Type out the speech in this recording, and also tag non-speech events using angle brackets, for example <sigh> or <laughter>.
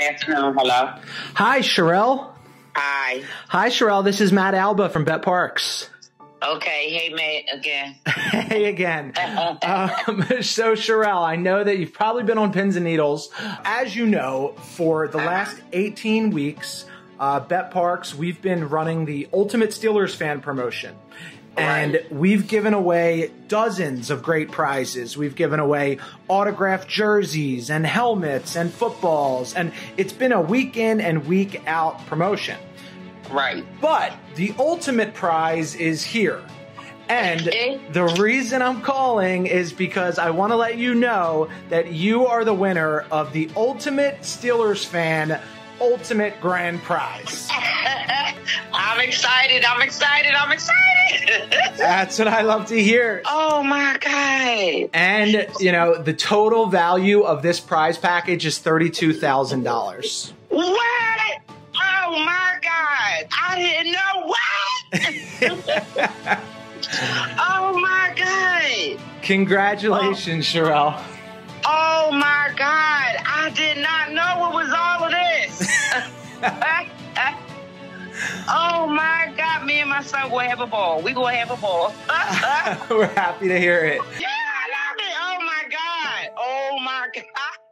Afternoon. Hello. Hi, Shirrell. Hi. Hi, Shirrell. This is Matt Alba from betPARX. Okay. Hey, Matt. Again. <laughs> hey again. <laughs> um, <laughs> so, Shirrell, I know that you've probably been on pins and needles. As you know, for the last 18 weeks, uh, betPARX, we've been running the Ultimate Steelers fan promotion. And we've given away dozens of great prizes. We've given away autographed jerseys and helmets and footballs. And it's been a week in and week out promotion. Right. But the ultimate prize is here. And the reason I'm calling is because I want to let you know that you are the winner of the Ultimate Steelers Fan Ultimate Grand Prize. <laughs> I'm excited. I'm excited. I'm excited. That's what I love to hear. oh my god. And, you know, the total value of this prize package is $32,000. What? Oh my god. I didn't know what. <laughs> oh my god. Congratulations, Shirrell. Oh my god. I did not know it was all of this. <laughs> and my son will have a ball. We gonna have a ball. <laughs> We're happy to hear it. Yeah, I love it. Oh my god. Oh my god.